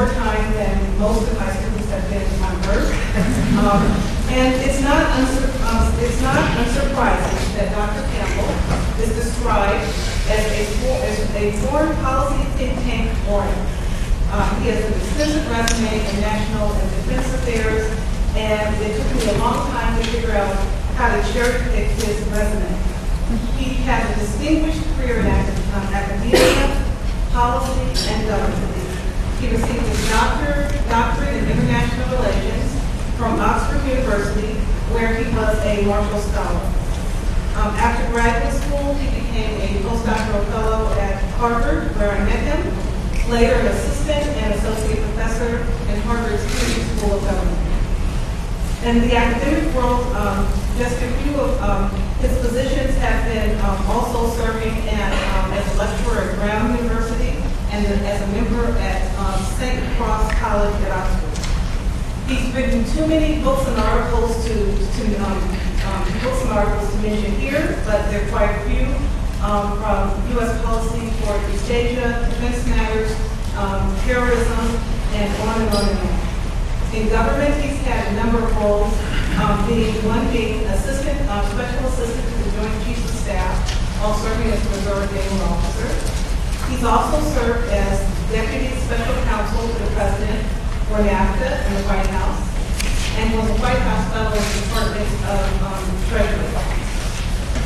more time than most of my students have been my birth. Um, and it's not, um, it's not unsurprising that Dr. Campbell is described as a, as a foreign policy think tank lawyer. Um, he has an extensive resume in national and defense affairs, and it took me a long time to figure out how to cherry pick his resume. He has a distinguished career in um, academia, policy, and government. He received his doctor, doctorate in international relations from Oxford University, where he was a Marshall Scholar. Um, after graduate school, he became a postdoctoral fellow at Harvard, where I met him. Later, an assistant and associate professor in Harvard's Kennedy School of Government. In the academic world, um, just a few of um, his positions have been um, also serving um, as a lecturer at Brown University and as a member at um, St. Cross College at Oxford. He's written too many books and articles to, to um, um, books and articles to mention here, but there are quite a few um, from U.S. policy for East Asia, defense matters, terrorism, and on and on and on. In government, he's had a number of roles, um, being one being assistant, uh, special assistant to the Joint Chiefs of Staff, while serving as reserve naval officer. He's also served as deputy special counsel to the president for NAFTA in the White House, and was a White House fellow in the Department of um, Treasury.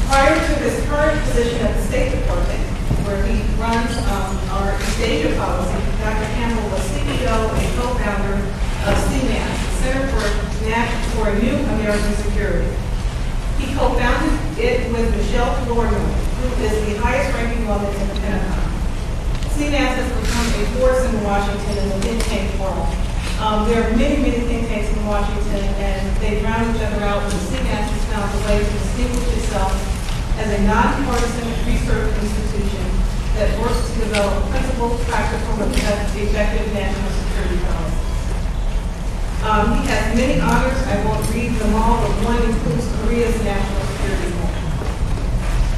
Prior to his current position at the State Department, where he runs um, our Asia policy, Dr. Campbell was CEO and co-founder of CNAS, Center for, for New American Security. He co-founded it with Michelle Flournoy, who is the highest ranking woman in the Pentagon. CNAS has become a force in Washington in the think tank world. Um, there are many, many think tanks in Washington, and they drown each other out, but CNAS has found a way to distinguish itself as a nonpartisan research institution that works to develop principled, practical, and effective national security policy. Um, he has many honors. I won't read them all, but one includes Korea's National Security.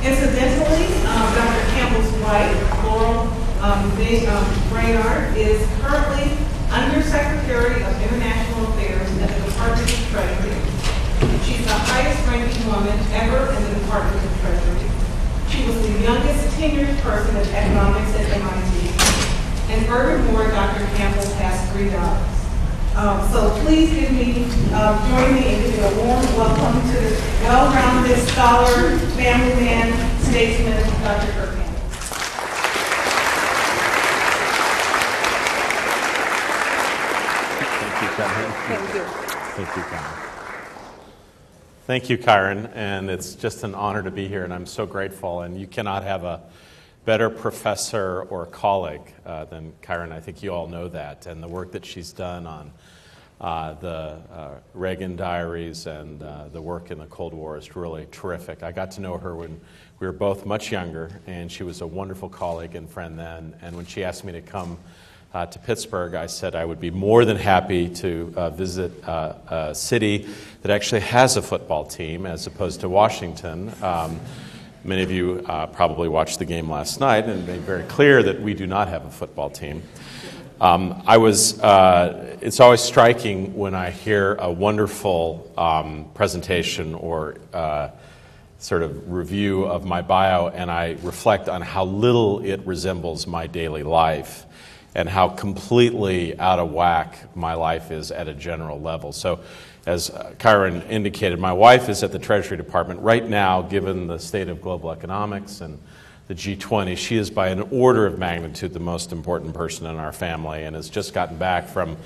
Incidentally, um, Dr. Campbell's wife, Laurel um, um, Brainard, is currently Undersecretary of International Affairs at the Department of Treasury. She's the highest ranking woman ever in the Department of Treasury. She was the youngest tenured person in economics at MIT. And furthermore, Dr. Campbell has three daughters. Um, so please give me, uh, join me in giving a warm welcome to this well-rounded scholar, family man, statesman, Dr. Kurt Thank you, Karen. Thank you. Thank you, Karen. Thank you, Kiron, and it's just an honor to be here, and I'm so grateful. And you cannot have a better professor or colleague uh, than Kiron. I think you all know that, and the work that she's done on uh, the uh, Reagan Diaries and uh, the work in the Cold War is really terrific. I got to know her when we were both much younger, and she was a wonderful colleague and friend then. And when she asked me to come uh, to Pittsburgh, I said I would be more than happy to uh, visit a city that actually has a football team as opposed to Washington. Um, Many of you uh, probably watched the game last night and made very clear that we do not have a football team. Um, I was, uh, it's always striking when I hear a wonderful um, presentation or uh, sort of review of my bio and I reflect on how little it resembles my daily life and how completely out of whack my life is at a general level. So, as Kiron indicated, my wife is at the Treasury Department. Right now, given the state of global economics and the G20. She is, by an order of magnitude, the most important person in our family and has just gotten back from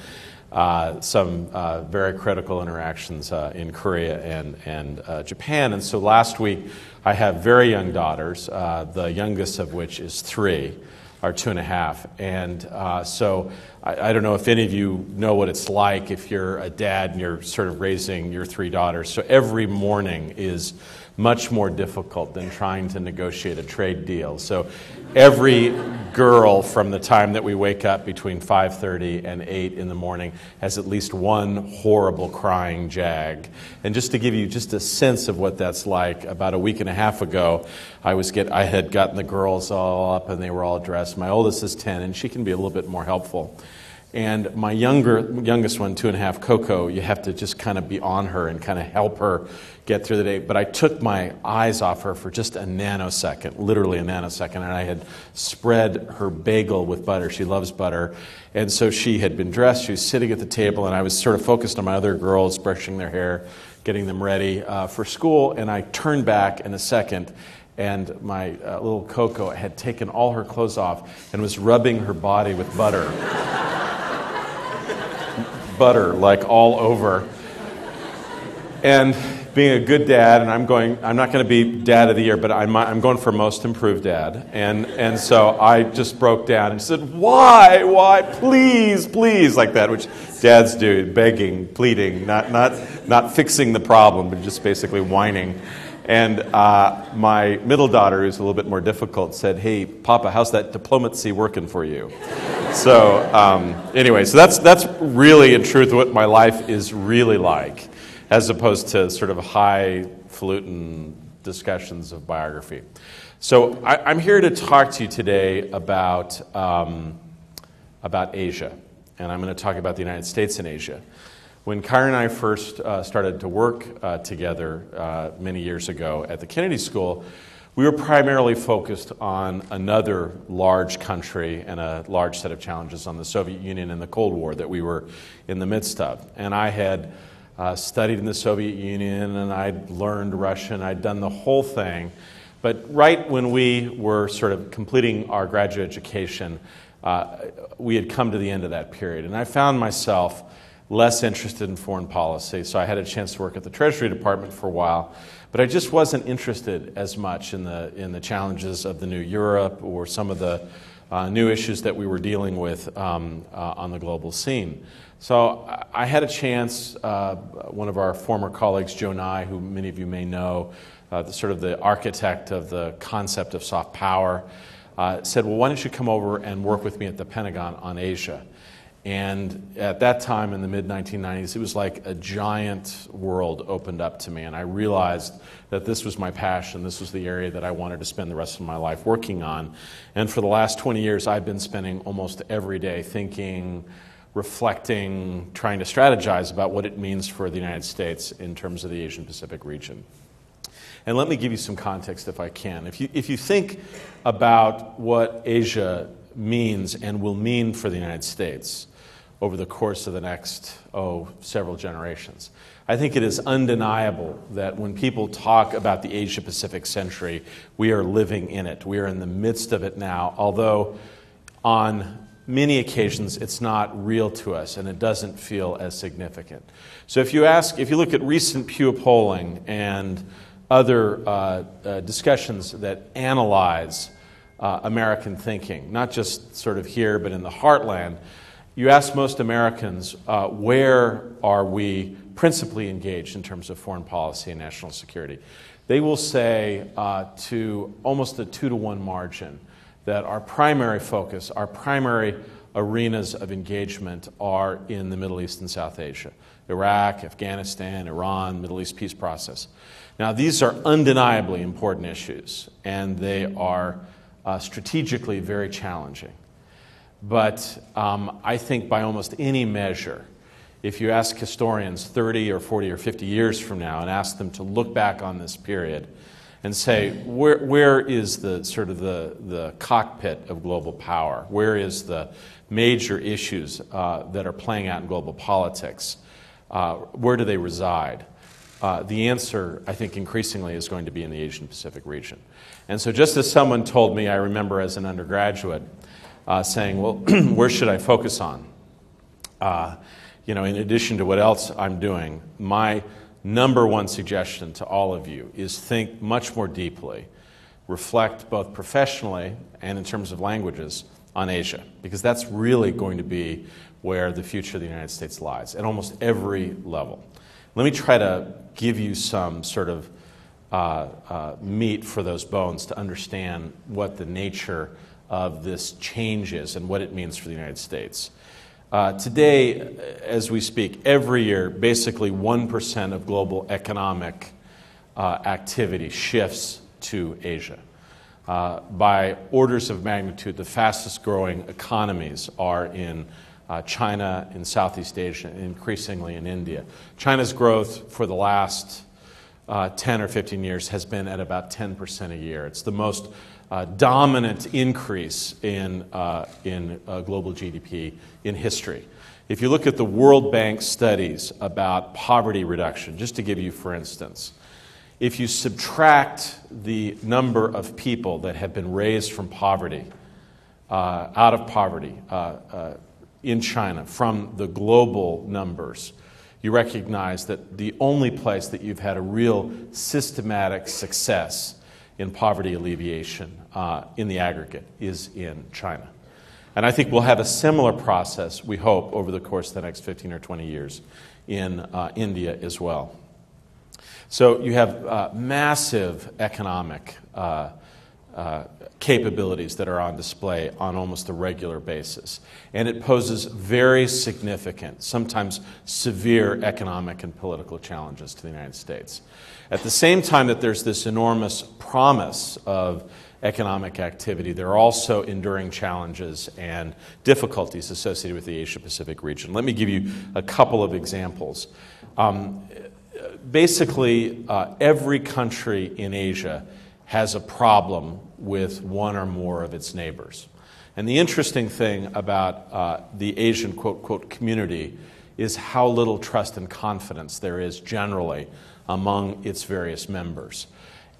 uh, some uh, very critical interactions uh, in Korea and, and uh, Japan. And so last week, I have very young daughters, uh, the youngest of which is three, or two and a half. And uh, so I, I, don't know if any of you know what it's like if you're a dad and you're sort of raising your three daughters. So every morning is much more difficult than trying to negotiate a trade deal. So every girl from the time that we wake up between 5:30 and 8 in the morning has at least one horrible crying jag. And just to give you just a sense of what that's like, about a week and a half ago, I was get I had gotten the girls all up and they were all dressed. My oldest is 10 and she can be a little bit more helpful. And my younger, youngest one, two and a half, Coco, you have to just kind of be on her and kind of help her get through the day. But I took my eyes off her for just a nanosecond, literally a nanosecond, and I had spread her bagel with butter. She loves butter. And so she had been dressed, she was sitting at the table, and I was sort of focused on my other girls, brushing their hair, getting them ready uh, for school. And I turned back in a second and my uh, little Coco had taken all her clothes off and was rubbing her body with butter butter like all over. And being a good dad, and I'm going, I'm not going to be dad of the year, but I'm, I'm going for most improved dad. And, and so I just broke down and said, Why, why, please, please, like that, which dads do, begging, pleading, not, not, not fixing the problem, but just basically whining. And uh, my middle daughter, who's a little bit more difficult, said, Hey, Papa, how's that diplomacy working for you? so, um, anyway, so that's, that's really, in truth, what my life is really like, as opposed to sort of highfalutin discussions of biography. So, I, am here to talk to you today about, um, about Asia, and I'm going to talk about the United States and Asia. When Kyra and I first uh, started to work uh, together uh, many years ago at the Kennedy School, we were primarily focused on another large country and a large set of challenges on the Soviet Union and the Cold War that we were in the midst of. And I had uh, studied in the Soviet Union and I'd learned Russian, I'd done the whole thing. But right when we were sort of completing our graduate education, uh, we had come to the end of that period. And I found myself less interested in foreign policy. So I had a chance to work at the Treasury Department for a while. But I just wasn't interested as much in the, in the challenges of the new Europe or some of the uh, new issues that we were dealing with um, uh, on the global scene. So I had a chance, uh, one of our former colleagues, Joe Nye, who many of you may know, uh, the, sort of the architect of the concept of soft power, uh, said, Well, why don't you come over and work with me at the Pentagon on Asia? And at that time in the mid 1990s, it was like a giant world opened up to me. And I realized that this was my passion. This was the area that I wanted to spend the rest of my life working on. And for the last 20 years, I've been spending almost every day thinking, reflecting, trying to strategize about what it means for the United States in terms of the Asian Pacific region. And let me give you some context if I can. If you, if you think about what Asia means and will mean for the United States, over the course of the next, oh, several generations. I think it is undeniable that when people talk about the Asia Pacific century, we are living in it. We are in the midst of it now, although on many occasions it's not real to us and it doesn't feel as significant. So if you ask, if you look at recent Pew polling and other uh, uh, discussions that analyze uh, American thinking, not just sort of here but in the heartland, you ask most Americans, uh, where are we principally engaged in terms of foreign policy and national security? They will say uh, to almost a two to one margin that our primary focus, our primary arenas of engagement are in the Middle East and South Asia Iraq, Afghanistan, Iran, Middle East peace process. Now, these are undeniably important issues, and they are uh, strategically very challenging. But um, I think by almost any measure, if you ask historians 30 or 40 or 50 years from now and ask them to look back on this period and say, where, where is the sort of the, the cockpit of global power? Where is the major issues uh, that are playing out in global politics? Uh, where do they reside? Uh, the answer, I think, increasingly is going to be in the Asian Pacific region. And so, just as someone told me, I remember as an undergraduate, uh, saying, Well, where should I focus on? Uh, you know, in addition to what else I'm doing, my number one suggestion to all of you is think much more deeply, reflect both professionally and in terms of languages on Asia, because that's really going to be where the future of the United States lies at almost every level. Let me try to give you some sort of uh, uh, meat for those bones to understand what the nature of this change is and what it means for the United States. Uh, today, as we speak, every year, basically 1% of global economic uh, activity shifts to Asia. Uh, by orders of magnitude, the fastest growing economies are in uh, China, in Southeast Asia, and increasingly in India. China's growth for the last uh, 10 or 15 years has been at about 10% a year. It's the most uh, dominant increase in, uh, in uh, global GDP in history. If you look at the World Bank studies about poverty reduction, just to give you for instance, if you subtract the number of people that have been raised from poverty, uh, out of poverty uh, in China from the global numbers, you recognize that the only place that you've had a real systematic success in poverty alleviation uh, in the aggregate is in China. And I think we'll have a similar process, we hope, over the course of the next 15 or 20 years in uh, India as well. So you have uh, massive economic uh, uh, capabilities that are on display on almost a regular basis. And it poses very significant, sometimes severe economic and political challenges to the United States. At the same time that there's this enormous promise of economic activity, there are also enduring challenges and difficulties associated with the Asia Pacific region. Let me give you a couple of examples. Um, basically, uh, every country in Asia has a problem with one or more of its neighbors. And the interesting thing about uh, the Asian quote, quote, community is how little trust and confidence there is generally among its various members.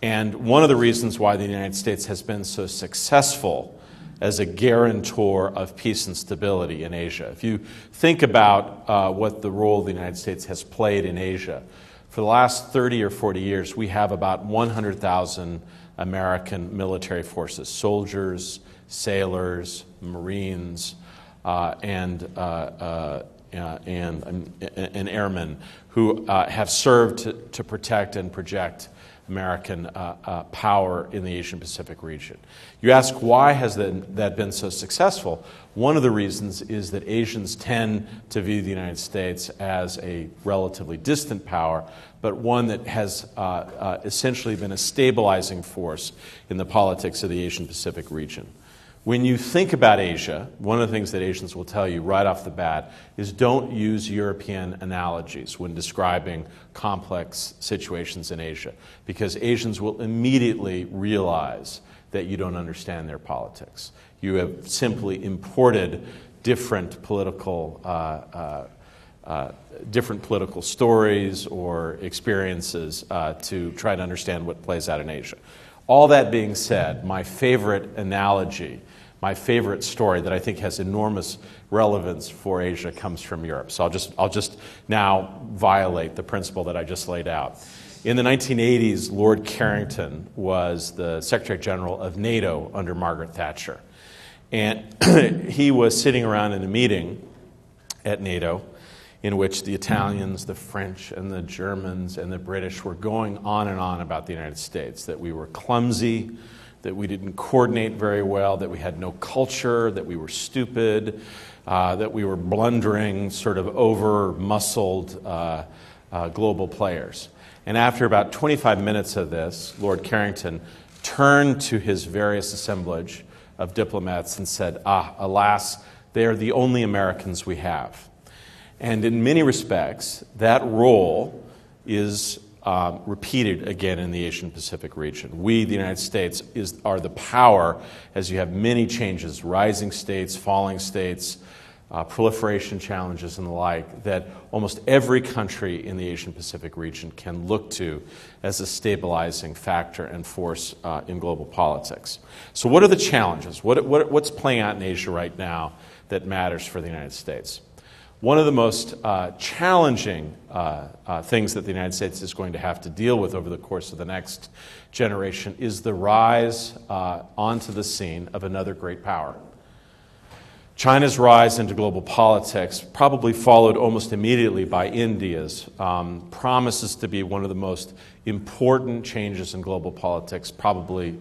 And one of the reasons why the United States has been so successful as a guarantor of peace and stability in Asia. If you think about uh, what the role the United States has played in Asia, for the last 30 or 40 years, we have about 100,000 American military forces soldiers, sailors, Marines, uh, and, uh, uh, uh and, um, and, airmen who uh, have served to, to, protect and project American uh, power in the Asian Pacific region. You ask why has that, that been so successful? One of the reasons is that Asians tend to view the United States as a relatively distant power, but one that has uh, uh, essentially been a stabilizing force in the politics of the Asian Pacific region. When you think about Asia, one of the things that Asians will tell you right off the bat is don't use European analogies when describing complex situations in Asia, because Asians will immediately realize that you don't understand their politics. You have simply imported different political. Uh, uh, uh, different political stories or experiences uh, to try to understand what plays out in Asia. All that being said, my favorite analogy, my favorite story that I think has enormous relevance for Asia comes from Europe. So I'll just, I'll just now violate the principle that I just laid out. In the 1980s, Lord Carrington was the Secretary General of NATO under Margaret Thatcher. And he was sitting around in a meeting at NATO in which the Italians, the French, and the Germans and the British were going on and on about the United States that we were clumsy, that we didn't coordinate very well, that we had no culture, that we were stupid, uh, that we were blundering, sort of over muscled uh, uh, global players. And after about 25 minutes of this, Lord Carrington turned to his various assemblage of diplomats and said, ah, alas, they are the only Americans we have. And in many respects, that role is um, repeated again in the Asian Pacific region. We, the United States, is, are the power as you have many changes rising states, falling states, uh, proliferation challenges, and the like that almost every country in the Asian Pacific region can look to as a stabilizing factor and force uh, in global politics. So, what are the challenges? What, what, what's playing out in Asia right now that matters for the United States? One of the most uh, challenging uh, uh, things that the United States is going to have to deal with over the course of the next generation is the rise uh, onto the scene of another great power. China's rise into global politics, probably followed almost immediately by India's, um, promises to be one of the most important changes in global politics, probably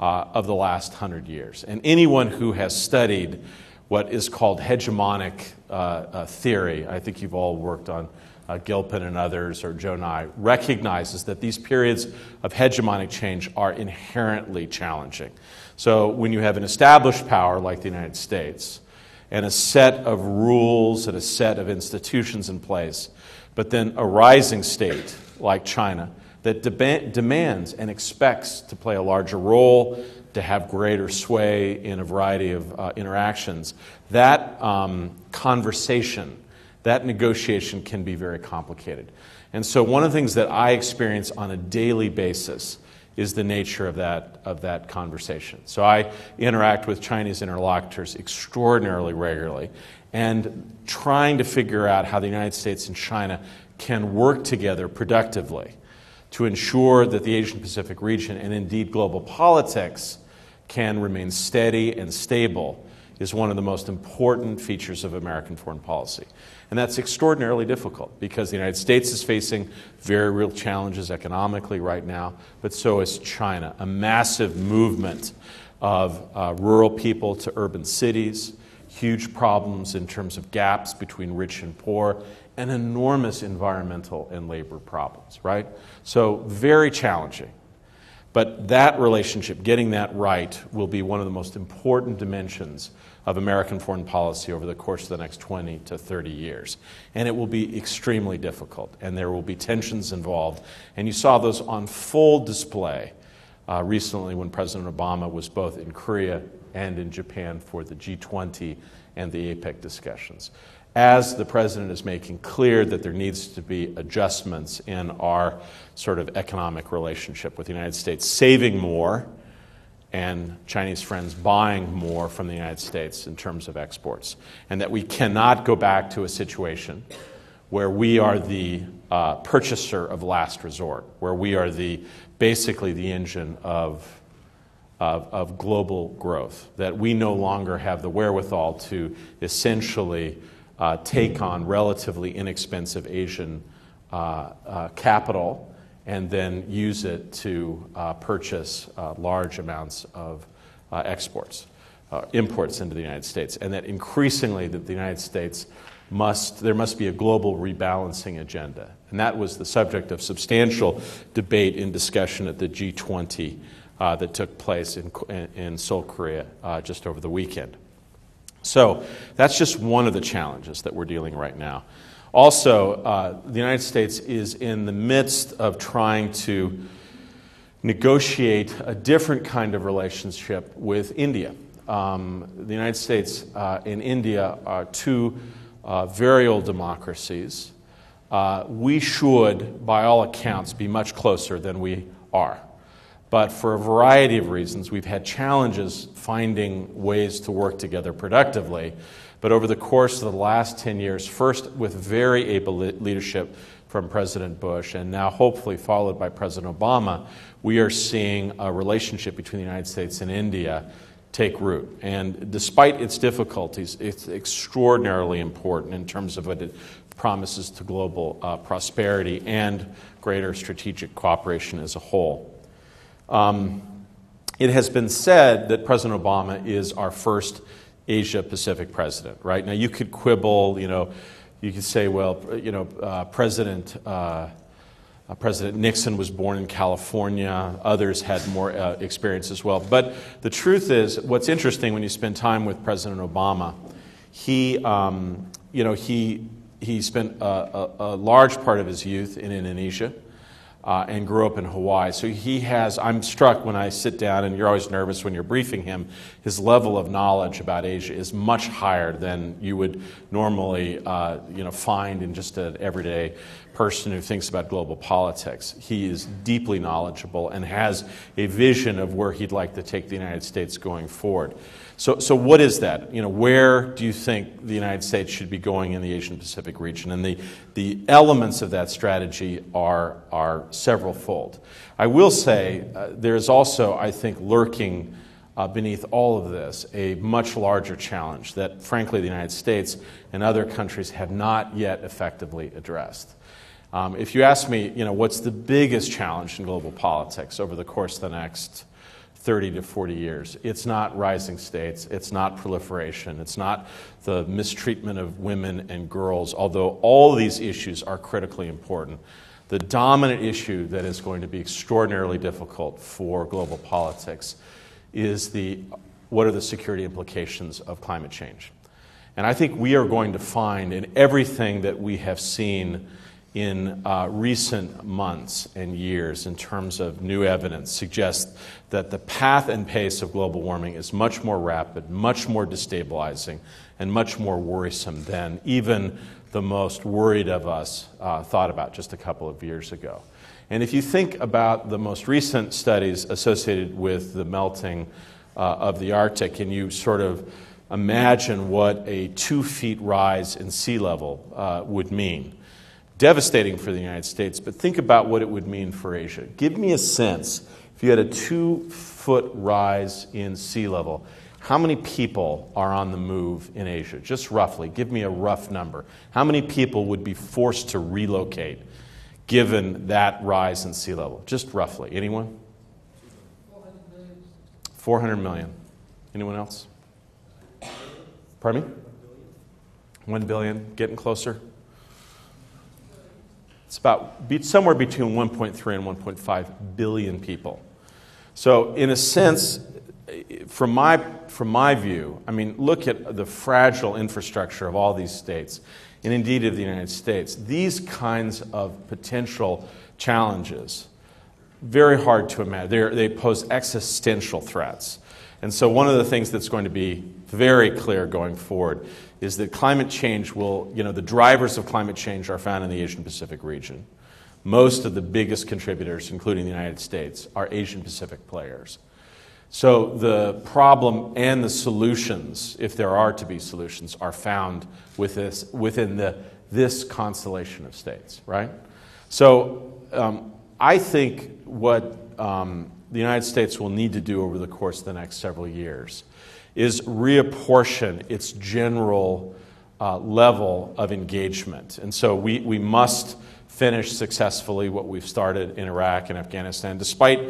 uh, of the last hundred years. And anyone who has studied what is called hegemonic theory. I think you've all worked on uh, Gilpin and others, or Joe Nye, recognizes that these periods of hegemonic change are inherently challenging. So when you have an established power like the United States, and a set of rules and a set of institutions in place, but then a rising state like China that demands and expects to play a larger role, to have greater sway in a variety of uh, interactions, that um, conversation, that negotiation can be very complicated. And so, one of the things that I experience on a daily basis is the nature of that, of that conversation. So, I interact with Chinese interlocutors extraordinarily regularly and trying to figure out how the United States and China can work together productively to ensure that the Asian Pacific region and indeed global politics can remain steady and stable is one of the most important features of American foreign policy. And that's extraordinarily difficult because the United States is facing very real challenges economically right now, but so is China. A massive movement of uh, rural people to urban cities, huge problems in terms of gaps between rich and poor, and enormous environmental and labor problems, right? So, very challenging. But that relationship, getting that right, will be one of the most important dimensions of American foreign policy over the course of the next 20 to 30 years. And it will be extremely difficult, and there will be tensions involved. And you saw those on full display uh, recently when President Obama was both in Korea and in Japan for the G20 and the APEC discussions as the president is making clear that there needs to be adjustments in our sort of economic relationship with the United States, saving more and Chinese friends buying more from the United States in terms of exports, and that we cannot go back to a situation where we are the uh, purchaser of last resort, where we are the basically the engine of of, of, global growth, that we no longer have the wherewithal to essentially uh, take on relatively inexpensive Asian uh, uh, capital and then use it to uh, purchase uh, large amounts of uh, exports, imports into the United States, and that increasingly that the United States must there must be a global rebalancing agenda, and that was the subject of substantial debate and discussion at the G20 that took place in, in Seoul, Korea, just over the weekend. So that's just one of the challenges that we're dealing right now. Also, uh, the United States is in the midst of trying to negotiate a different kind of relationship with India. Um, the United States uh, and India are two uh, very old democracies. Uh, we should, by all accounts, be much closer than we are. But for a variety of reasons, we've had challenges finding ways to work together productively. But over the course of the last 10 years, first with very able leadership from President Bush, and now hopefully followed by President Obama, we are seeing a relationship between the United States and India take root. And despite its difficulties, it's extraordinarily important in terms of what it promises to global uh, prosperity and greater strategic cooperation as a whole. Um, it has been said that President Obama is our first Asia Pacific president, right? Now, you could quibble, you know, you could say, well, you know, uh, President uh, Uh, President Nixon was born in California. Others had more uh, experience as well. But the truth is, what's interesting when you spend time with President Obama, he, um, you know, he, he spent a, a, a, large part of his youth in Indonesia. Uh, and grew up in Hawaii. So he has, I'm struck when I sit down, and you're always nervous when you're briefing him, his level of knowledge about Asia is much higher than you would normally uh, you know, find in just an everyday person who thinks about global politics. He is deeply knowledgeable and has a vision of where he'd like to take the United States going forward. So, so what is that? You know, where do you think the United States should be going in the Asian Pacific region? And the, the elements of that strategy are, are several fold. I will say uh, there's also, I think, lurking uh, beneath all of this a much larger challenge that, frankly, the United States and other countries have not yet effectively addressed. Um, if you ask me, you know, what's the biggest challenge in global politics over the course of the next 30 to 40 years? It's not rising states, it's not proliferation, it's not the mistreatment of women and girls, although all these issues are critically important. The dominant issue that is going to be extraordinarily difficult for global politics is the what are the security implications of climate change? And I think we are going to find in everything that we have seen in uh, recent months and years in terms of new evidence suggests that the path and pace of global warming is much more rapid, much more destabilizing, and much more worrisome than even the most worried of us uh, thought about just a couple of years ago. And if you think about the most recent studies associated with the melting uh, of the Arctic, and you sort of imagine what a two feet rise in sea level uh, would mean, devastating for the United States, but think about what it would mean for Asia. Give me a sense if you had a two foot rise in sea level, how many people are on the move in Asia? Just roughly, give me a rough number. How many people would be forced to relocate given that rise in sea level? Just roughly. Anyone? 400 million. Anyone else? Pardon me? 1 billion. Getting closer? It's about somewhere between 1.3 and 1.5 billion people. So, in a sense, from my, from my view, I mean, look at the fragile infrastructure of all these states, and indeed of the United States. These kinds of potential challenges, very hard to imagine. They're, they pose existential threats. And so, one of the things that's going to be very clear going forward is that climate change will, you know, the drivers of climate change are found in the Asian Pacific region. Most of the biggest contributors, including the United States, are Asian Pacific players. So the problem and the solutions, if there are to be solutions, are found with this, within the, this constellation of states, right? So um, I think what um, the United States will need to do over the course of the next several years is reapportion its general uh, level of engagement. And so we, we must finish successfully what we've started in Iraq and Afghanistan, despite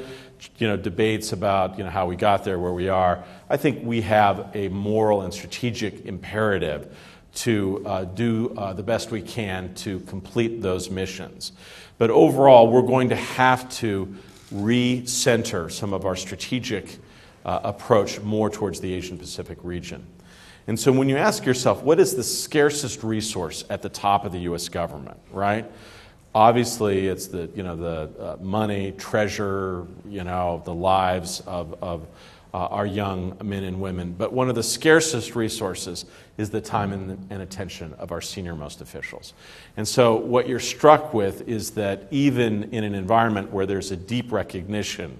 you know, debates about you know, how we got there, where we are. I think we have a moral and strategic imperative to uh, do uh, the best we can to complete those missions. But overall, we're going to have to recenter some of our strategic uh, approach more towards the Asian Pacific region. And so when you ask yourself, what is the scarcest resource at the top of the U.S. government, right? Obviously, it's the, you know, the uh, money, treasure, you know, the lives of, of uh, our young men and women. But one of the scarcest resources is the time and, and attention of our senior most officials. And so, what you're struck with is that even in an environment where there's a deep recognition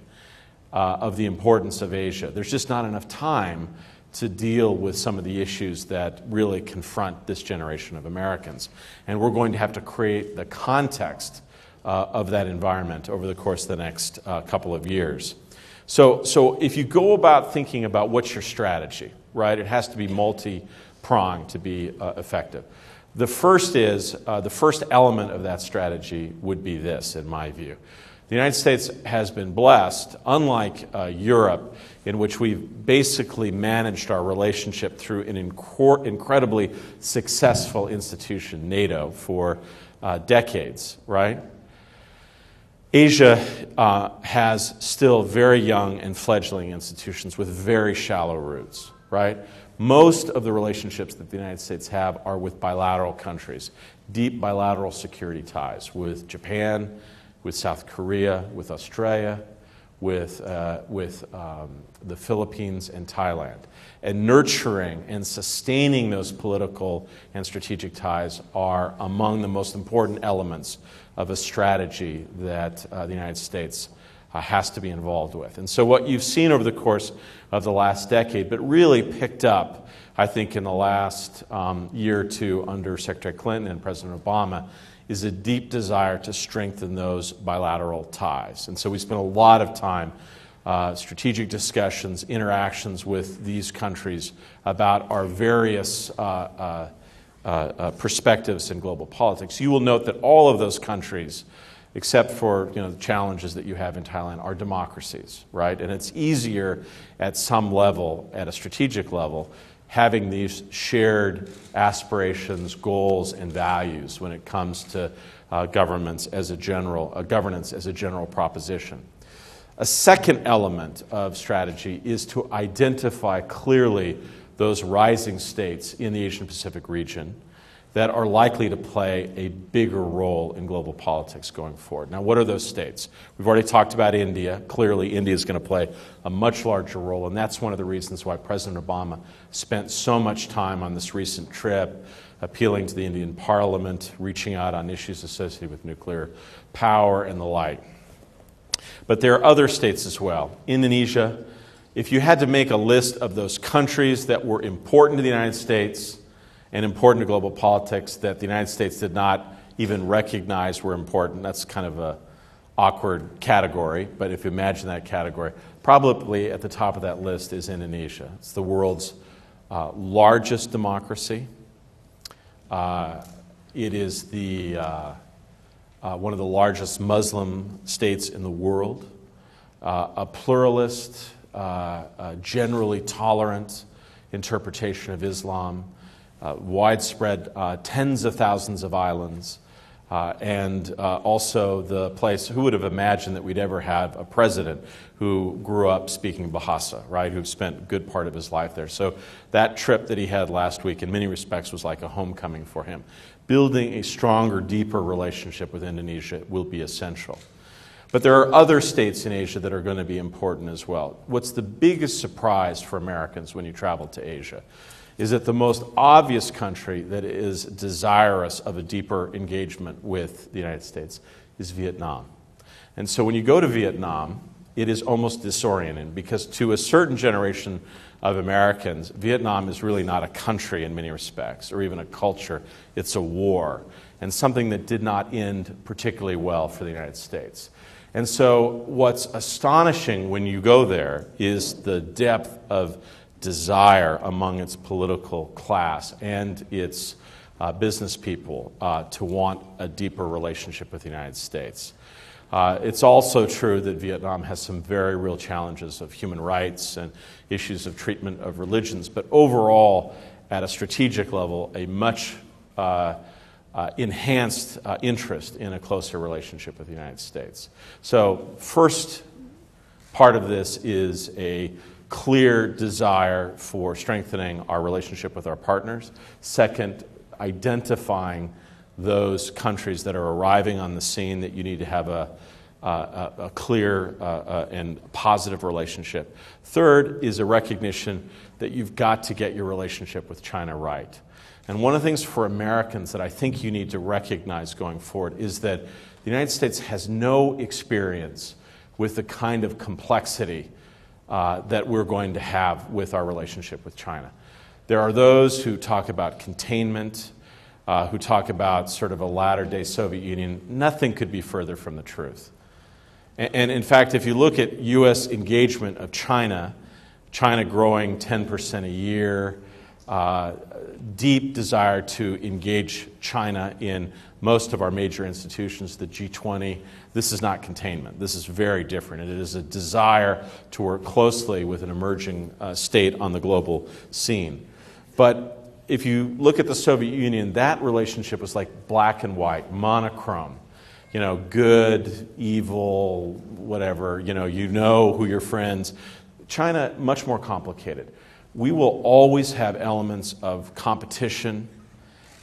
uh, of the importance of Asia. There's just not enough time to deal with some of the issues that really confront this generation of Americans. And we're going to have to create the context uh, of that environment over the course of the next uh, couple of years. So, so if you go about thinking about what's your strategy, right, it has to be multi pronged to be uh, effective. The first is, uh, the first element of that strategy would be this, in my view. The United States has been blessed, unlike uh, Europe, in which we've basically managed our relationship through an inc- incredibly successful institution, NATO, for uh, decades, right? Asia uh, has still very young and fledgling institutions with very shallow roots, right? Most of the relationships that the United States have are with bilateral countries, deep bilateral security ties with Japan, with South Korea, with Australia, with, uh, with um, the Philippines and Thailand. And nurturing and sustaining those political and strategic ties are among the most important elements of a strategy that uh, the United States uh, has to be involved with. And so, what you've seen over the course of the last decade, but really picked up, I think, in the last um, year or two under Secretary Clinton and President Obama, is a deep desire to strengthen those bilateral ties. And so, we spent a lot of time. Uh, strategic discussions, interactions with these countries about our various uh, uh, uh, uh, perspectives in global politics. You will note that all of those countries, except for you know, the challenges that you have in Thailand, are democracies, right? And it's easier at some level, at a strategic level, having these shared aspirations, goals, and values when it comes to uh, governments as a general, uh, governance as a general proposition. A second element of strategy is to identify clearly those rising states in the Asian Pacific region that are likely to play a bigger role in global politics going forward. Now, what are those states? We've already talked about India. Clearly, India is going to play a much larger role, and that's one of the reasons why President Obama spent so much time on this recent trip appealing to the Indian parliament, reaching out on issues associated with nuclear power and the like. But there are other states as well. Indonesia, if you had to make a list of those countries that were important to the United States and important to global politics that the United States did not even recognize were important, that's kind of a awkward category, but if you imagine that category, probably at the top of that list is Indonesia. It's the world's uh, largest democracy. Uh, it is the, uh, uh one of the largest Muslim states in the world, uh, a pluralist, uh, generally tolerant interpretation of Islam, widespread tens of thousands of islands, uh, and uh, also the place, who would have imagined that we'd ever have a president who grew up speaking Bahasa, right, who spent a good part of his life there. So that trip that he had last week, in many respects, was like a homecoming for him. Building a stronger, deeper relationship with Indonesia will be essential. But there are other states in Asia that are going to be important as well. What's the biggest surprise for Americans when you travel to Asia is that the most obvious country that is desirous of a deeper engagement with the United States is Vietnam. And so when you go to Vietnam, it is almost disorienting because to a certain generation of Americans, Vietnam is really not a country in many respects or even a culture, it's a war and something that did not end particularly well for the United States. And so, what's astonishing when you go there is the depth of desire among its political class and its uh, business people uh, to want a deeper relationship with the United States. Uh, it's also true that Vietnam has some very real challenges of human rights and issues of treatment of religions, but overall, at a strategic level, a much uh, uh, enhanced uh, interest in a closer relationship with the United States. So, first part of this is a clear desire for strengthening our relationship with our partners. Second, identifying those countries that are arriving on the scene that you need to have a, a, a clear uh, uh, and positive relationship. Third is a recognition that you've got to get your relationship with China right. And one of the things for Americans that I think you need to recognize going forward is that the United States has no experience with the kind of complexity uh, that we're going to have with our relationship with China. There are those who talk about containment, uh, who talk about sort of a latter day Soviet Union. Nothing could be further from the truth. And, and in fact, if you look at U.S. engagement of China, China growing 10% a year, uh, deep desire to engage China in most of our major institutions, the G20. This is not containment. This is very different. It is a desire to work closely with an emerging uh, state on the global scene. But if you look at the Soviet Union, that relationship was like black and white, monochrome. you know, good, evil, whatever, you know, you know who your friends. China, much more complicated. We will always have elements of competition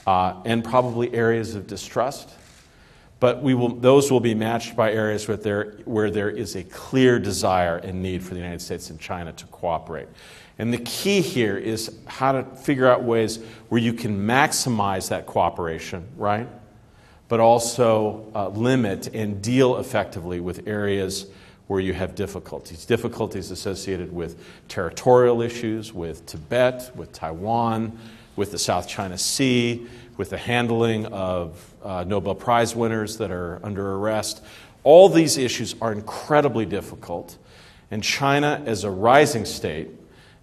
uh, and probably areas of distrust, but we will, those will be matched by areas where there, where there is a clear desire and need for the United States and China to cooperate. And the key here is how to figure out ways where you can maximize that cooperation, right? But also uh, limit and deal effectively with areas where you have difficulties. Difficulties associated with territorial issues, with Tibet, with Taiwan, with the South China Sea, with the handling of uh, Nobel Prize winners that are under arrest. All these issues are incredibly difficult. And China, as a rising state,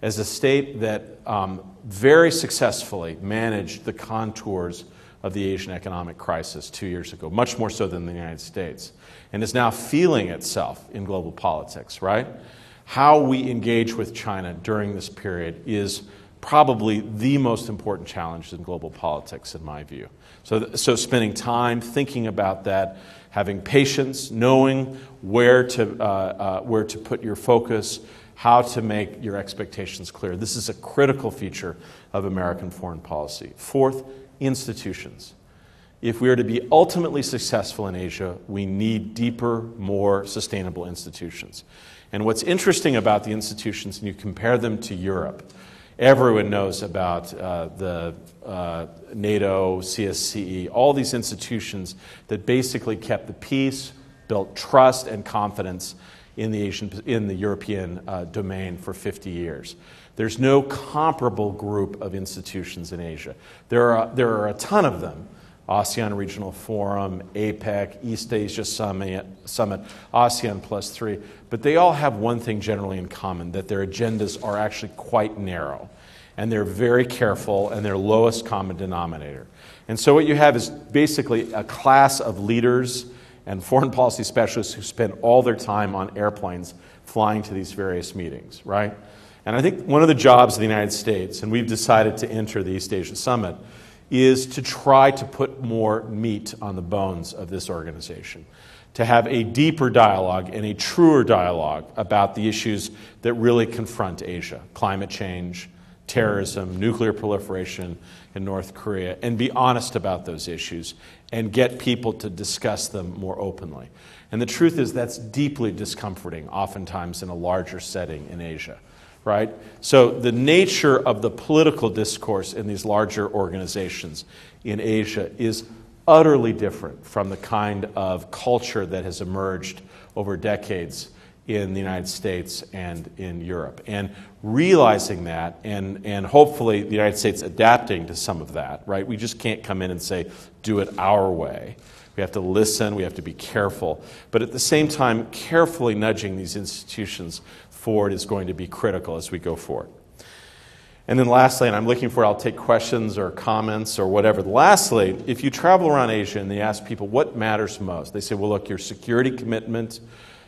as a state that um, very successfully managed the contours of the Asian economic crisis two years ago, much more so than the United States, and is now feeling itself in global politics, right? How we engage with China during this period is probably the most important challenge in global politics, in my view. So, so spending time thinking about that, having patience, knowing where to, uh, uh, where to put your focus, how to make your expectations clear. This is a critical feature of American foreign policy. Fourth, institutions. If we are to be ultimately successful in Asia, we need deeper, more sustainable institutions. And what's interesting about the institutions, and you compare them to Europe, everyone knows about uh, the uh, NATO, CSCE, all these institutions that basically kept the peace, built trust and confidence in the, Asian, in the European uh, domain for 50 years. There's no comparable group of institutions in Asia. There are, there are a ton of them ASEAN Regional Forum, APEC, East Asia Summit, Summit, ASEAN Plus Three, but they all have one thing generally in common that their agendas are actually quite narrow. And they're very careful and their lowest common denominator. And so what you have is basically a class of leaders and foreign policy specialists who spend all their time on airplanes flying to these various meetings, right? And I think one of the jobs of the United States, and we've decided to enter the East Asia Summit, is to try to put more meat on the bones of this organization, to have a deeper dialogue and a truer dialogue about the issues that really confront Asia climate change, terrorism, nuclear proliferation in North Korea, and be honest about those issues and get people to discuss them more openly. And the truth is, that's deeply discomforting, oftentimes in a larger setting in Asia, right? So, the nature of the political discourse in these larger organizations in Asia is utterly different from the kind of culture that has emerged over decades in the United States and in Europe. And realizing that and, and hopefully the United States adapting to some of that, right? We just can't come in and say, do it our way. We have to listen, we have to be careful. But at the same time, carefully nudging these institutions forward is going to be critical as we go forward. And then lastly, and I'm looking for, I'll take questions or comments or whatever. Lastly, if you travel around Asia and they ask people what matters most, they say, well, look, your security commitment,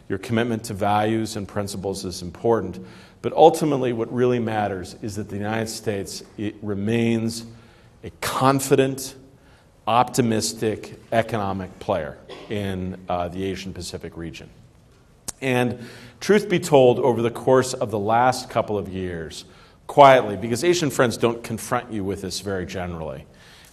your commitment to values and principles is important. But ultimately, what really matters is that the United States remains a confident, optimistic economic player in uh, the Asian Pacific region. And truth be told, over the course of the last couple of years, quietly, because Asian friends don't confront you with this very generally,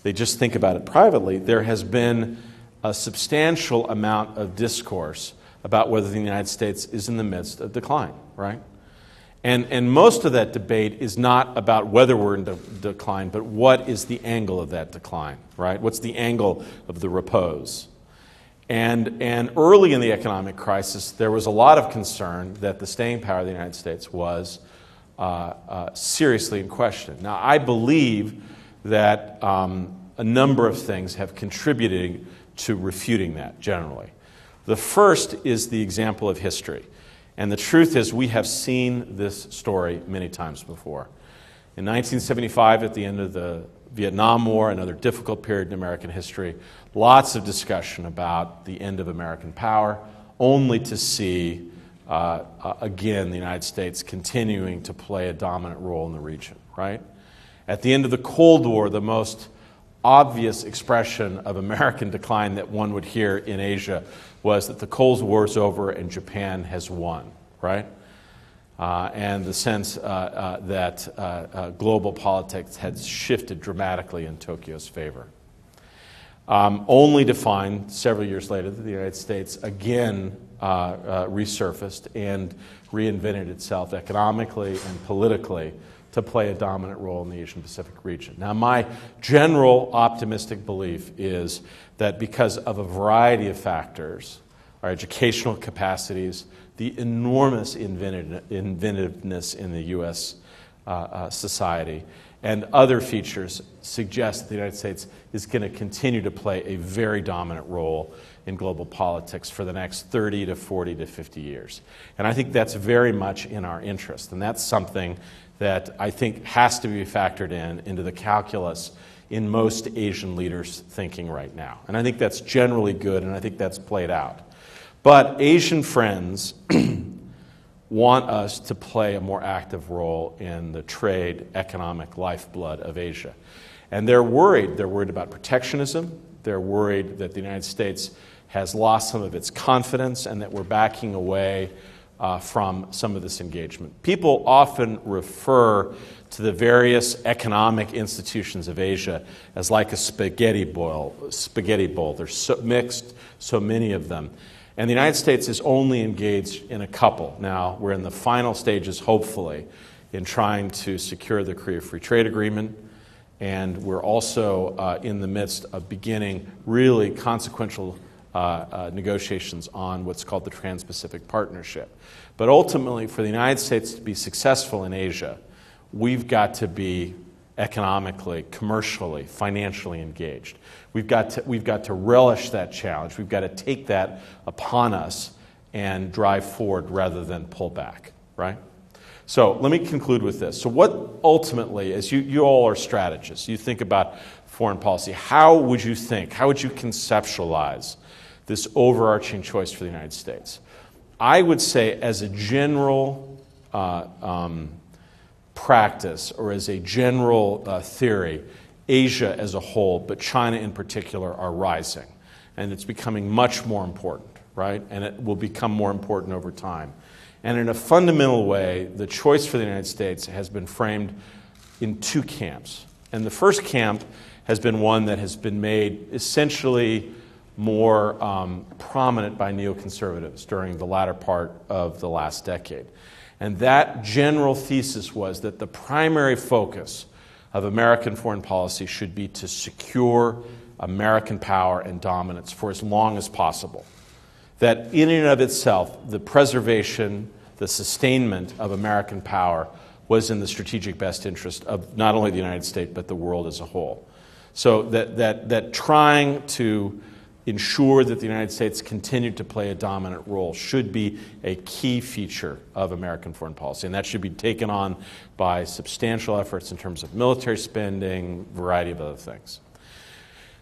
they just think about it privately, there has been a substantial amount of discourse about whether the United States is in the midst of decline, right? And, and most of that debate is not about whether we're in de- decline, but what is the angle of that decline, right? What's the angle of the repose? And, and early in the economic crisis, there was a lot of concern that the staying power of the United States was uh, uh, seriously in question. Now, I believe that um, a number of things have contributed to refuting that generally. The first is the example of history. And the truth is, we have seen this story many times before. In 1975, at the end of the Vietnam War, another difficult period in American history, lots of discussion about the end of American power, only to see, uh, again, the United States continuing to play a dominant role in the region, right? At the end of the Cold War, the most obvious expression of American decline that one would hear in Asia was that the Cold War is over and Japan has won, right? Uh, and the sense uh, uh, that uh, uh, global politics had shifted dramatically in Tokyo's favor. Um, only to find several years later that the United States again uh, resurfaced and reinvented itself economically and politically to play a dominant role in the Asian Pacific region. Now, my general optimistic belief is that because of a variety of factors, our educational capacities, the enormous inventiveness in the U.S. Uh, uh, society, and other features suggest that the United States is going to continue to play a very dominant role in global politics for the next 30 to 40 to 50 years. And I think that's very much in our interest. And that's something that I think has to be factored in into the calculus in most Asian leaders' thinking right now. And I think that's generally good, and I think that's played out. But Asian friends want us to play a more active role in the trade, economic lifeblood of Asia. And they're worried. They're worried about protectionism. They're worried that the United States has lost some of its confidence and that we're backing away uh, from some of this engagement. People often refer to the various economic institutions of Asia as like a spaghetti bowl. Spaghetti bowl. They're so mixed, so many of them. And the United States is only engaged in a couple. Now, we're in the final stages, hopefully, in trying to secure the Korea Free Trade Agreement. And we're also uh, in the midst of beginning really consequential uh, uh, negotiations on what's called the Trans Pacific Partnership. But ultimately, for the United States to be successful in Asia, we've got to be economically, commercially, financially engaged. We've got, to, we've got to relish that challenge. We've got to take that upon us and drive forward rather than pull back, right? So let me conclude with this. So, what ultimately, as you, you all are strategists, you think about foreign policy, how would you think, how would you conceptualize this overarching choice for the United States? I would say, as a general uh, um, practice or as a general uh, theory, Asia as a whole, but China in particular, are rising. And it's becoming much more important, right? And it will become more important over time. And in a fundamental way, the choice for the United States has been framed in two camps. And the first camp has been one that has been made essentially more um, prominent by neoconservatives during the latter part of the last decade. And that general thesis was that the primary focus of American foreign policy should be to secure American power and dominance for as long as possible. That in and of itself, the preservation, the sustainment of American power was in the strategic best interest of not only the United States, but the world as a whole. So that, that, that trying to ensure that the United States continued to play a dominant role should be a key feature of American foreign policy. And that should be taken on by substantial efforts in terms of military spending, variety of other things.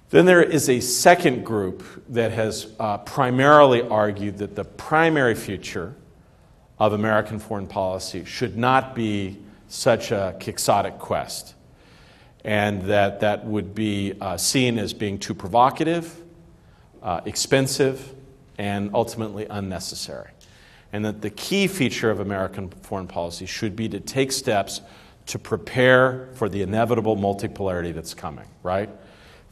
Then there is a second group that has uh, primarily argued that the primary future of American foreign policy should not be such a quixotic quest, and that that would be uh, seen as being too provocative uh, expensive, and ultimately unnecessary. And that the key feature of American foreign policy should be to take steps to prepare for the inevitable multipolarity that's coming, right?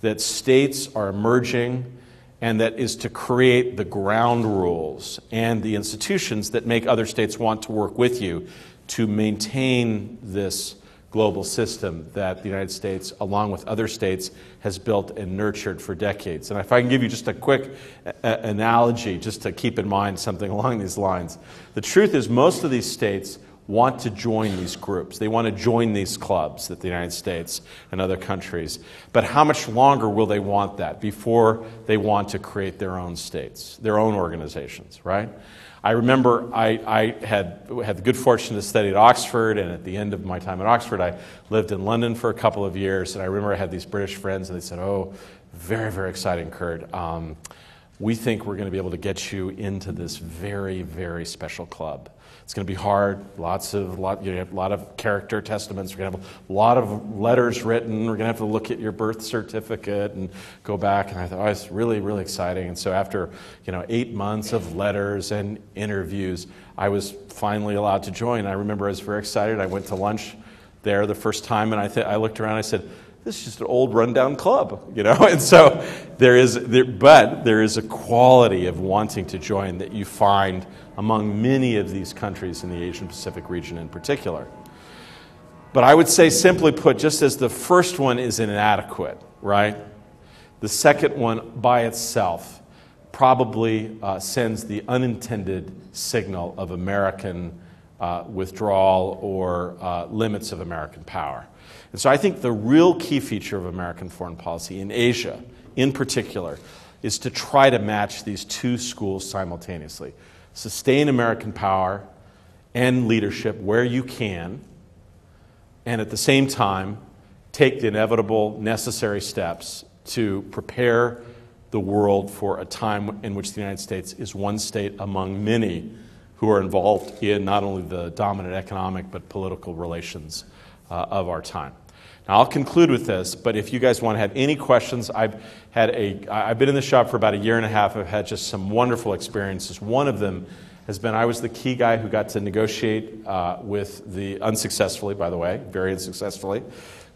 That states are emerging and that is to create the ground rules and the institutions that make other states want to work with you to maintain this global system that the United States, along with other states, has built and nurtured for decades. And if I can give you just a quick a- analogy, just to keep in mind something along these lines, the truth is most of these states want to join these groups. They want to join these clubs that the United States and other countries. But how much longer will they want that before they want to create their own states, their own organizations, right? I remember I, I, had, had the good fortune to study at Oxford, and at the end of my time at Oxford, I lived in London for a couple of years. And I remember I had these British friends, and they said, Oh, very, very exciting, Kurt. Um, we think we're going to be able to get you into this very, very special club. It's going to be hard. Lots of lot, you know, a lot of character testaments. We're going to have a lot of letters written. We're going to have to look at your birth certificate and go back. And I thought, oh, it's really, really exciting. And so after you know eight months of letters and interviews, I was finally allowed to join. I remember I was very excited. I went to lunch there the first time, and I, th- I looked around. I said, this is just an old rundown club, you know? And so there is, there, but there is a quality of wanting to join that you find among many of these countries in the Asian Pacific region in particular. But I would say, simply put, just as the first one is inadequate, right? The second one by itself probably uh, sends the unintended signal of American uh, withdrawal or uh, limits of American power. And so I think the real key feature of American foreign policy in Asia, in particular, is to try to match these two schools simultaneously sustain American power and leadership where you can, and at the same time, take the inevitable necessary steps to prepare the world for a time in which the United States is one state among many who are involved in not only the dominant economic but political relations uh, of our time. I'll conclude with this, but if you guys want to have any questions, I've, had a, I've been in the shop for about a year and a half. I've had just some wonderful experiences. One of them has been I was the key guy who got to negotiate uh, with the, unsuccessfully, by the way, very unsuccessfully,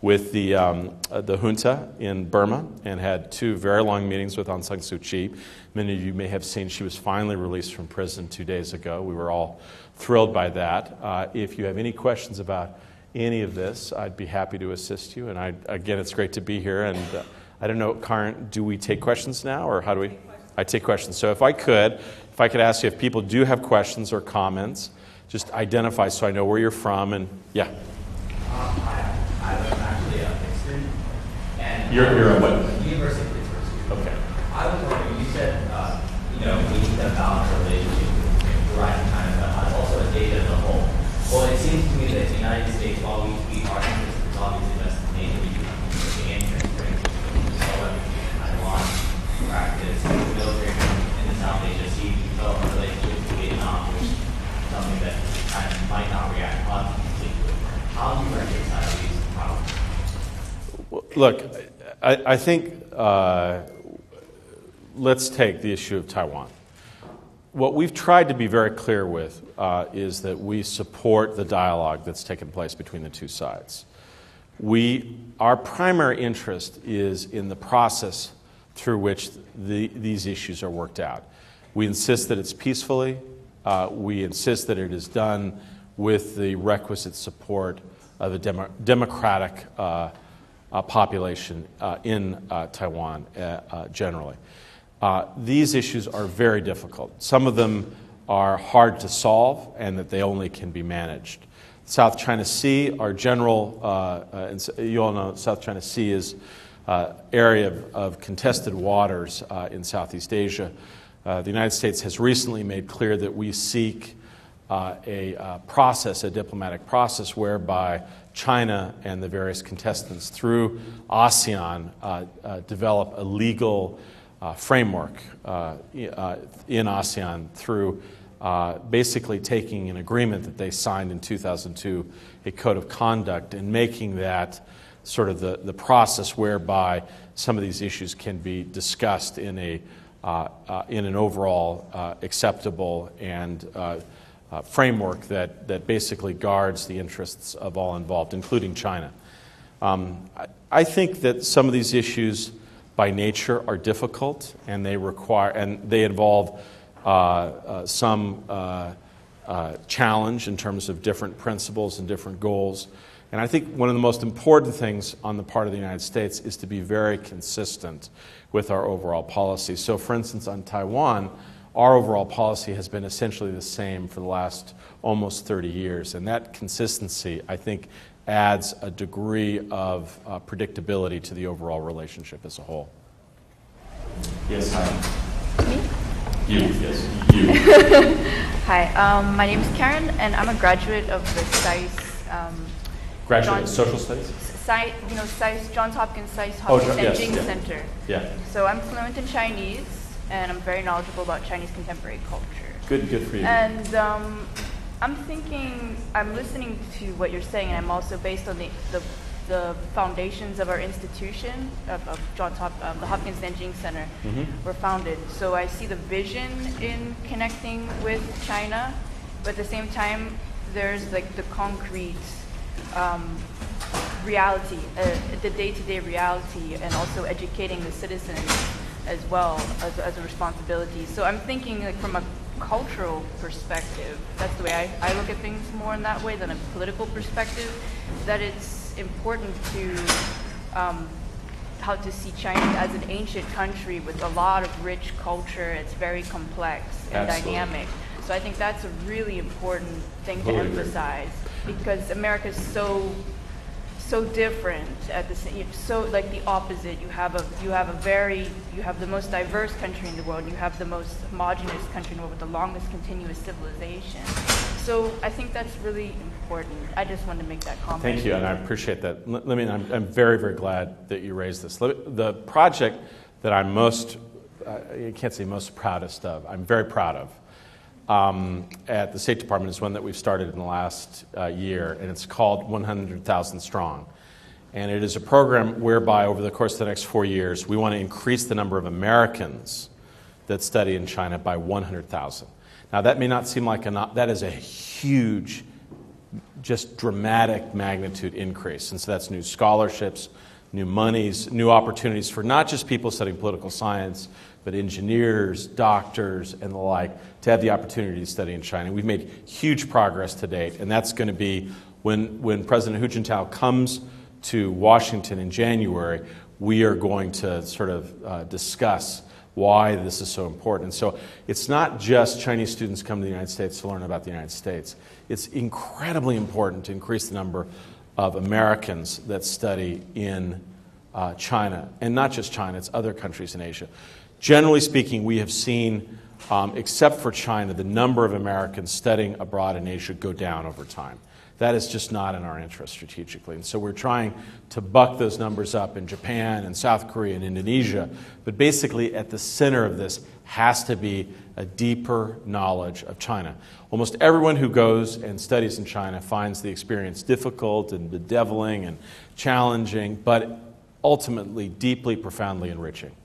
with the, um, uh, the junta in Burma and had two very long meetings with Aung San Suu Kyi. Many of you may have seen she was finally released from prison two days ago. We were all thrilled by that. Uh, if you have any questions about any of this, I'd be happy to assist you. And I, again, it's great to be here. And uh, I don't know, Karen, do we take questions now, or how do we? I take questions. So if I could, if I could ask you if people do have questions or comments, just identify so I know where you're from. And yeah. Um, I, actually a Princeton. And you're, you're a what? University of Pittsburgh. Okay. I was wondering, you said, uh, you know, we need to balance our relationship with rising China, but also a data as a whole. Well, it seems to me that the United States, while we, we are interested in obviously best in NATO, we can and transparency, however, Taiwan practice, military in the South Asia, see develop a relationship with Vietnam, which is something that China might not react positively to. How do you reconcile these problems? Look, I, I think uh, let's take the issue of Taiwan what we've tried to be very clear with uh, is that we support the dialogue that's taken place between the two sides. We, our primary interest is in the process through which the, these issues are worked out. We insist that it's peacefully. Uh, we insist that it is done with the requisite support of a demo, democratic uh, population uh, in uh, Taiwan generally. Uh, these issues are very difficult. Some of them are hard to solve and that they only can be managed. South China Sea, our general, uh, uh, you all know South China Sea is uh, area of, of, contested waters uh, in Southeast Asia. Uh, the United States has recently made clear that we seek uh, a process, a diplomatic process, whereby China and the various contestants through ASEAN develop a legal uh, framework uh, uh, in ASEAN through uh, basically taking an agreement that they signed in 2002, a code of conduct, and making that sort of the, the process whereby some of these issues can be discussed in, a, uh, uh, in an overall acceptable and framework that, that basically guards the interests of all involved, including China. Um, I, I think that some of these issues by nature are difficult and they require and they involve uh, uh, some uh, uh, challenge in terms of different principles and different goals. And I think one of the most important things on the part of the United States is to be very consistent with our overall policy. So, for instance, on Taiwan, our overall policy has been essentially the same for the last almost 30 years. And that consistency, I think, adds a degree of uh, predictability to the overall relationship as a whole. Yes, hi. Me? You, yes, you. hi, um, my name is Karen, and I'm a graduate of the SAIS. Um, graduate John, Social Studies? SAIS, you know, SAIS, Johns Hopkins SAIS Hopkins oh, yes, yeah. Center. Yeah. So I'm fluent in Chinese. And I'm very knowledgeable about Chinese contemporary culture. Good, good for you. And um, I'm thinking, I'm listening to what you're saying, and I'm also based on the, the, the foundations of our institution, of, of um, the Hopkins Nanjing Center, were founded. So I see the vision in connecting with China, but at the same time, there's like the concrete um, reality, uh, the day-to-day reality, and also educating the citizens as well as, as a responsibility. So I'm thinking like from a cultural perspective, that's the way I, I look at things more in that way than a political perspective, that it's important to um, how to see China as an ancient country with a lot of rich culture. It's very complex and Absolutely. dynamic. So I think that's a really important thing to Totally agree. emphasize because America is so so different at the same so like the opposite. You have a you have a very you have the most diverse country in the world. You have the most homogenous country in the world with the longest continuous civilization. So i think that's really important. I just wanted to make that comment. Thank you, and I appreciate that. Let let me, I'm, I'm very, very glad that you raised this. The project that I'm most, uh, I can't say most proudest of, I'm very proud of, um, at the State Department is one that we've started in the last uh, year, and it's called 100,000 Strong. And it is a program whereby, over the course of the next four years, we want to increase the number of Americans that study in China by 100,000. Now, that may not seem like a, that is a huge just dramatic magnitude increase. And so that's new scholarships, new monies, new opportunities for not just people studying political science, but engineers, doctors, and the like to have the opportunity to study in China. We've made huge progress to date, and that's going to be when, when President Hu Jintao comes to Washington in January, we are going to sort of uh, discuss why this is so important. And so it's not just Chinese students come to the United States to learn about the United States. It's incredibly important to increase the number of Americans that study in uh, China, and not just China, it's other countries in Asia. Generally speaking, we have seen, um, except for China, the number of Americans studying abroad in Asia go down over time. That is just not in our interest strategically. And so we're trying to buck those numbers up in Japan and South Korea and Indonesia. But basically, at the center of this has to be a deeper knowledge of China. Almost everyone who goes and studies in China finds the experience difficult and bedeviling and challenging, but ultimately deeply, profoundly enriching.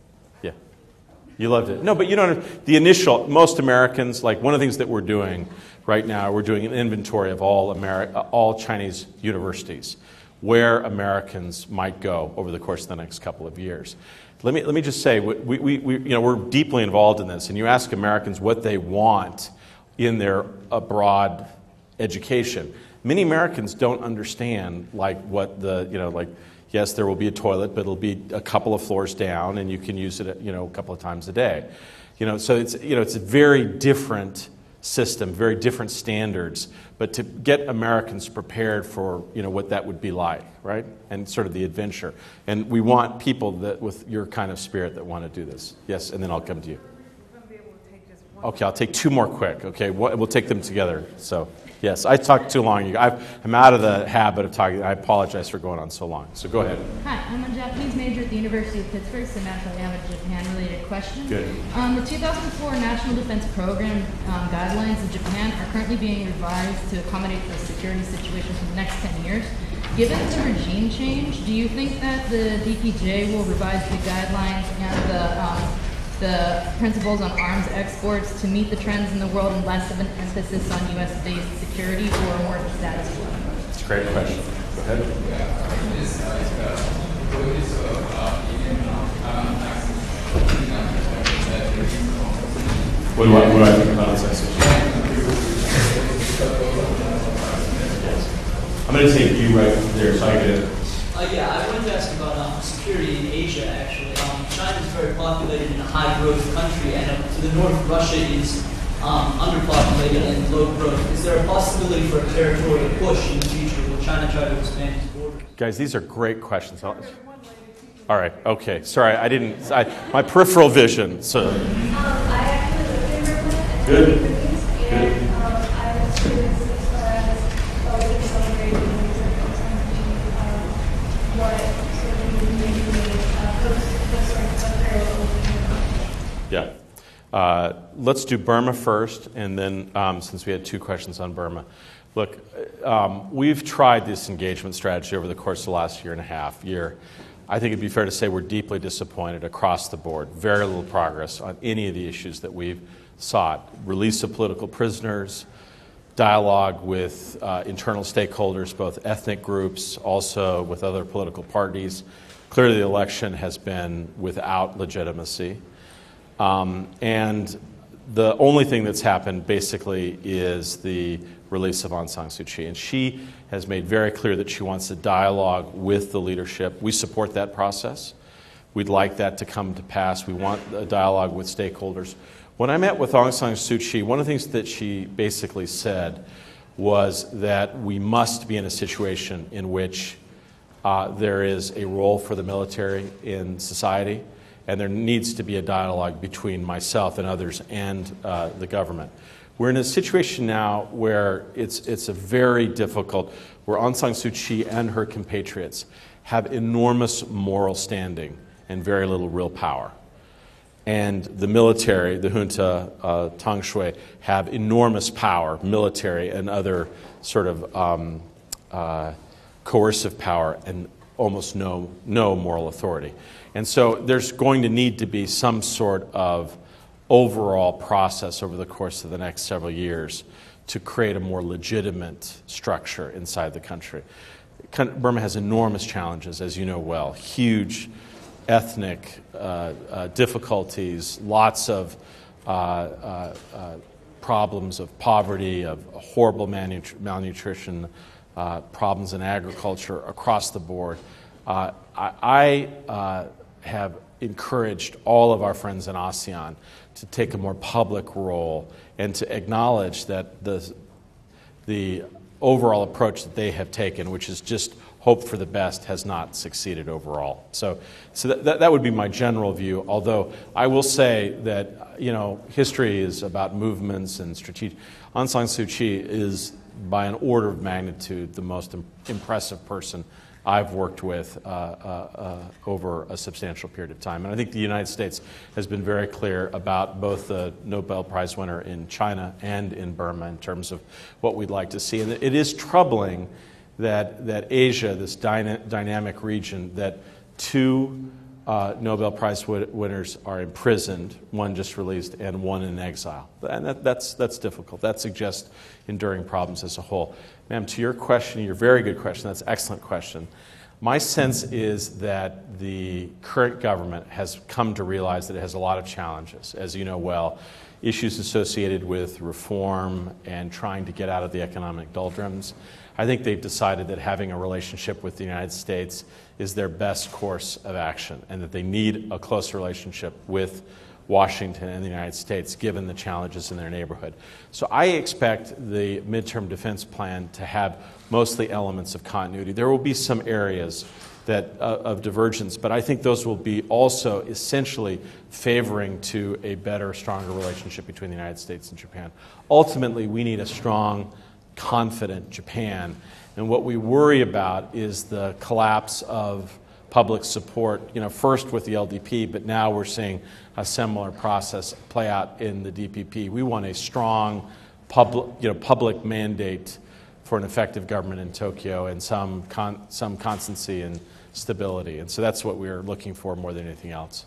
You loved it. No, but you don't. The initial, most Americans, like one of the things that we're doing right now, we're doing an inventory of all, Ameri- uh, all Chinese universities where Americans might go over the course of the next couple of years. Let me, let me just say, we, we, we, you know, we're deeply involved in this, and you ask Americans what they want in their abroad education. Many Americans don't understand, like, what the, you know, like, yes, there will be a toilet, but it'll be a couple of floors down, and you can use it, you know, a couple of times a day. You know, so it's, you know, it's a very different system, very different standards, but to get Americans prepared for, you know, what that would be like, right? And sort of the adventure. And we want people that, with your kind of spirit that want to do this. Yes, and then I'll come to you. Okay, I'll take two more quick. Okay, we'll we'll take them together. So, yes, I talked too long. I've, I'm out of the habit of talking. I apologize for going on so long. So go ahead. Hi, I'm a Japanese major at the University of Pittsburgh, so naturally I have a Japan-related question. Good. Um, the 2004 National Defense Program um, guidelines in Japan are currently being revised to accommodate the security situation for the next 10 years. Given the regime change, do you think that the DPJ will revise the guidelines and the, um, the principles on arms exports to meet the trends in the world and less of an emphasis on U.S.-based security or more of a status quo? It's a great question. Go ahead. What do I, what do I think about this I'm going to take you right there so I get. Uh, yeah, I wanted to ask about um, security in Asia, actually. Um, China is very populated and a high-growth country, and uh, to the north, Russia is um, underpopulated and low growth. Is there a possibility for a territorial push in the future? Will China try to expand its borders? Guys, these are great questions. I'll- All right, okay. Sorry, I didn't, I, my peripheral vision, so. Um, I actually lived in Good. Philippines, and um, I was curious as far as what we celebrating in the country, um, what sort of maybe uh, let's do Burma first, and then um, since we had two questions on Burma. Look, um, we've tried this engagement strategy over the course of the last year and a half, year. I think it'd be fair to say we're deeply disappointed across the board. Very little progress on any of the issues that we've sought release of political prisoners, dialogue with uh, internal stakeholders, both ethnic groups, also with other political parties. Clearly, the election has been without legitimacy. Um, and the only thing that's happened basically is the release of Aung San Suu Kyi. And she has made very clear that she wants a dialogue with the leadership. We support that process. We'd like that to come to pass. We want a dialogue with stakeholders. When I met with Aung San Suu Kyi, one of the things that she basically said was that we must be in a situation in which uh, there is a role for the military in society and there needs to be a dialogue between myself and others and uh, the government. We're in a situation now where it's, it's a very difficult, where Aung San Suu Kyi and her compatriots have enormous moral standing and very little real power. And the military, the junta, uh, Than Shwe, have enormous power, military and other sort of um, uh, coercive power, and almost no, no moral authority. And so there's going to need to be some sort of overall process over the course of the next several years to create a more legitimate structure inside the country. Burma has enormous challenges, as you know well, huge ethnic uh, uh, difficulties, lots of uh, uh, uh problems of poverty, of horrible malnutrition, uh, problems in agriculture across the board. I, I have encouraged all of our friends in ASEAN to take a more public role and to acknowledge that the, the overall approach that they have taken, which is just hope for the best, has not succeeded overall. So, so that, that, would be my general view, although I will say that, you know, history is about movements and strategic. Aung San Suu Kyi is, by an order of magnitude, the most impressive person I've worked with uh, uh, uh, over a substantial period of time. And I think the United States has been very clear about both the Nobel Prize winner in China and in Burma in terms of what we'd like to see. And it is troubling that, that Asia, this dyna- dynamic region, that two uh, Nobel Prize winners are imprisoned, one just released, and one in exile. And that, that's, that's difficult. That suggests enduring problems as a whole. Ma'am, to your question, your very good question, that's excellent question. My sense is that the current government has come to realize that it has a lot of challenges, as you know well, issues associated with reform and trying to get out of the economic doldrums. I think they've decided that having a relationship with the United States is their best course of action and that they need a close relationship with Washington and the United States given the challenges in their neighborhood. So I expect the midterm defense plan to have mostly elements of continuity. There will be some areas that, uh, of divergence, but I think those will be also essentially favoring to a better, stronger relationship between the United States and Japan. Ultimately, we need a strong, confident Japan and what we worry about is the collapse of public support, you know, first with the LDP, but now we're seeing a similar process play out in the DPP. We want a strong public, you know, public mandate for an effective government in Tokyo and some, con- some constancy and stability. And so that's what we're looking for more than anything else.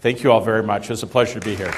Thank you all very much. It was a pleasure to be here.